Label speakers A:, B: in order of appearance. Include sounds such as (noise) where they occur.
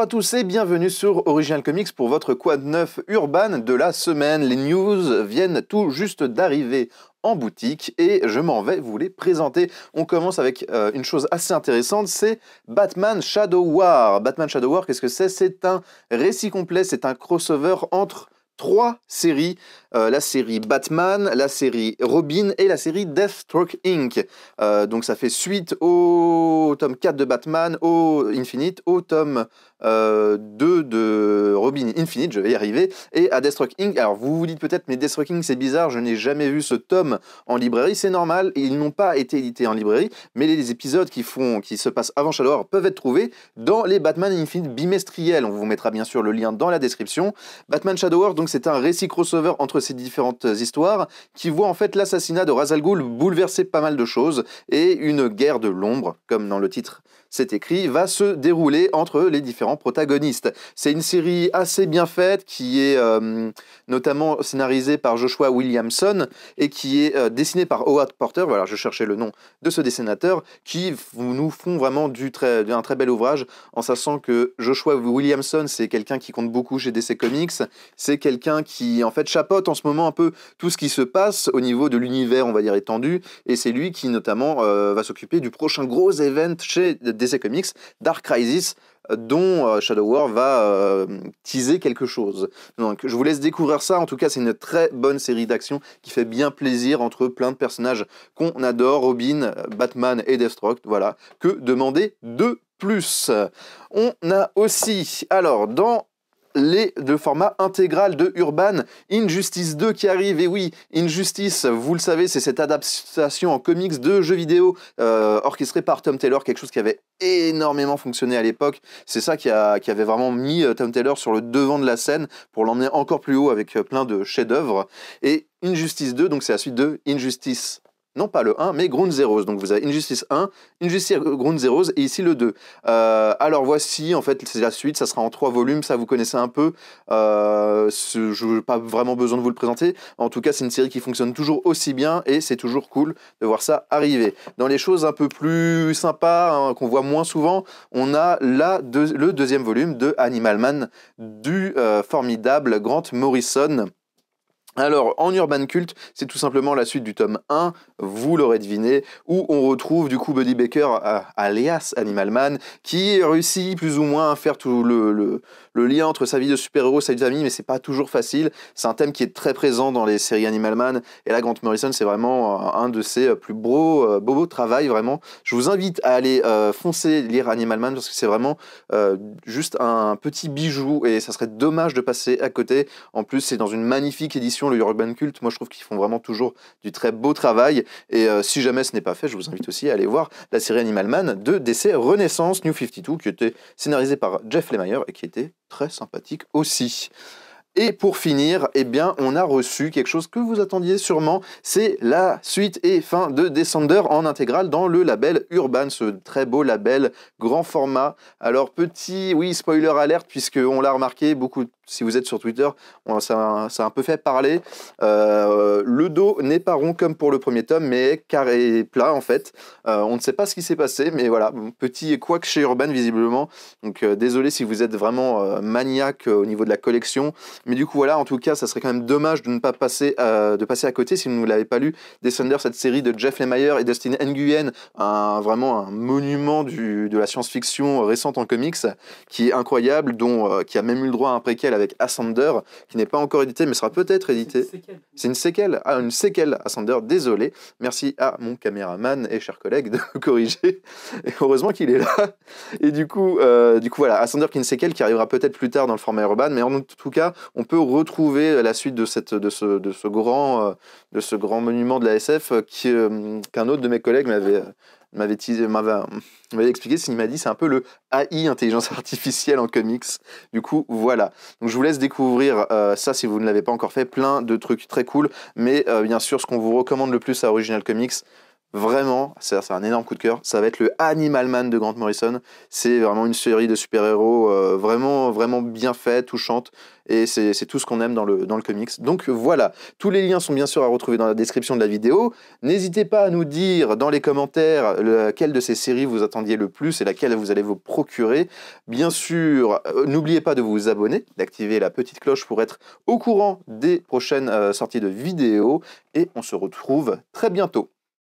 A: à tous et bienvenue sur Original Comics pour votre quad 9 urbain de la semaine. Les news viennent tout juste d'arriver en boutique et je m'en vais vous les présenter. On commence avec euh, une chose assez intéressante, c'est Batman Shadow War. Batman Shadow War, qu'est-ce que c'est? C'est un récit complet, c'est un crossover entre trois séries euh, la série Batman, la série Robin et la série Deathstroke Inc. Euh, donc ça fait suite au tome 4 de Batman, au Infinite, au tome 2 euh, de Robin Infinite, je vais y arriver, et à Deathstroke Inc. Alors vous vous dites peut-être, mais Deathstroke Inc. c'est bizarre, je n'ai jamais vu ce tome en librairie, c'est normal, ils n'ont pas été édités en librairie, mais les épisodes qui, font, qui se passent avant Shadow peuvent être trouvés dans les Batman Infinite bimestriels. On vous mettra bien sûr le lien dans la description. Batman Shadow War, donc c'est un récit crossover entre ces différentes histoires qui voient en fait l'assassinat de Ra's al Ghul bouleverser pas mal de choses et une guerre de l'ombre, comme dans le titre c'est écrit, va se dérouler entre les différents protagonistes. C'est une série assez bien faite qui est euh, notamment scénarisée par Joshua Williamson et qui est euh, dessinée par Howard Porter. Voilà, je cherchais le nom de ce dessinateur qui nous font vraiment du très, un très bel ouvrage en sachant que Joshua Williamson, c'est quelqu'un qui compte beaucoup chez DC Comics. C'est quelqu'un qui en fait chapeaute en ce moment un peu tout ce qui se passe au niveau de l'univers, on va dire étendu, et c'est lui qui notamment euh, va s'occuper du prochain gros event chez DC Comics, Dark Crisis, euh, dont euh, Shadow War va teaser quelque chose. Donc je vous laisse découvrir ça. En tout cas, c'est une très bonne série d'action qui fait bien plaisir entre plein de personnages qu'on adore, Robin, Batman et Deathstroke. Voilà, que demander de plus? On a aussi, alors dans les, le format intégral de Urban. Injustice 2 qui arrive, et oui, Injustice, vous le savez, c'est cette adaptation en comics de jeux vidéo euh, orchestrée par Tom Taylor, quelque chose qui avait énormément fonctionné à l'époque. C'est ça qui, a, qui, avait vraiment mis euh, Tom Taylor sur le devant de la scène pour l'emmener encore plus haut avec euh, plein de chefs-d'œuvre. Et Injustice 2, donc c'est la suite de Injustice non pas le 1, mais Ground Zeroes. Donc vous avez Injustice 1, Injustice Ground Zeroes et ici le 2. Euh, alors voici, en fait, c'est la suite, ça sera en trois volumes, ça vous connaissez un peu. Euh, je n'ai pas vraiment besoin de vous le présenter. En tout cas, c'est une série qui fonctionne toujours aussi bien et c'est toujours cool de voir ça arriver. Dans les choses un peu plus sympas, hein, qu'on voit moins souvent, on a le deuxième volume de Animal Man du euh, formidable Grant Morrison. Alors, en Urban Cult, c'est tout simplement la suite du tome 1, vous l'aurez deviné, où on retrouve du coup Buddy Baker, alias Animal Man, qui réussit plus ou moins à faire tout le, le, lien entre sa vie de super-héros, sa vie de famille, mais c'est pas toujours facile. C'est un thème qui est très présent dans les séries Animal Man, et là, Grant Morrison, c'est vraiment un de ses plus beaux, euh, beaux, beaux vraiment. Je vous invite à aller euh, foncer lire Animal Man, parce que c'est vraiment euh, juste un petit bijou, et ça serait dommage de passer à côté. En plus, c'est dans une magnifique édition le Urban Cult, moi je trouve qu'ils font vraiment toujours du très beau travail. Et euh, si jamais ce n'est pas fait, je vous invite aussi à aller voir la série Animal Man de DC Renaissance New 52, qui était scénarisée par Jeff Lemire et qui était très sympathique aussi. Et pour finir, eh bien, on a reçu quelque chose que vous attendiez sûrement, c'est la suite et fin de Descender en intégrale dans le label Urban, ce très beau label grand format. Alors petit, oui, spoiler alerte, puisque on l'a remarqué, beaucoup si vous êtes sur Twitter, ça, a un peu fait parler. Euh, le dos n'est pas rond comme pour le premier tome, mais carré plat en fait. Euh, on ne sait pas ce qui s'est passé, mais voilà, petit couac chez Urban visiblement. Donc euh, désolé si vous êtes vraiment maniaque au niveau de la collection, mais du coup voilà, en tout cas, ça serait quand même dommage de ne pas passer, de passer à côté si vous ne l'avez pas lu. Descender, cette série de Jeff Lemire et Dustin Nguyen, un, vraiment un monument du, de la science-fiction récente en comics, qui est incroyable, dont qui a même eu le droit à un préquel avec Ascender, qui n'est pas encore édité, mais sera peut-être édité. C'est une séquelle. Ah, une séquelle Ascender, désolé. Merci à mon caméraman et cher collègue de me (laughs) corriger. Et heureusement qu'il est là. Et du coup, euh, du coup voilà, Ascender qui est une séquelle qui arrivera peut-être plus tard dans le format urban, mais en tout cas, on peut retrouver la suite de, cette, de, ce, de, ce, grand, euh, de ce grand monument de la SF euh, qu'un autre de mes collègues m'avait m'avait expliqué, il m'a dit c'est un peu le AI, intelligence artificielle en comics. Du coup, voilà. Donc je vous laisse découvrir euh, ça si vous ne l'avez pas encore fait. Plein de trucs très cool. Mais euh, bien sûr, ce qu'on vous recommande le plus à Original Comics, Vraiment, c'est un énorme coup de cœur. Ça va être le Animal Man de Grant Morrison. C'est vraiment une série de super-héros euh, vraiment, vraiment bien faite, touchante. Et c'est tout ce qu'on aime dans le, dans le comics. Donc voilà, tous les liens sont bien sûr à retrouver dans la description de la vidéo. N'hésitez pas à nous dire dans les commentaires laquelle de ces séries vous attendiez le plus et laquelle vous allez vous procurer. Bien sûr, euh, n'oubliez pas de vous abonner, d'activer la petite cloche pour être au courant des prochaines euh, sorties de vidéos. Et on se retrouve très bientôt.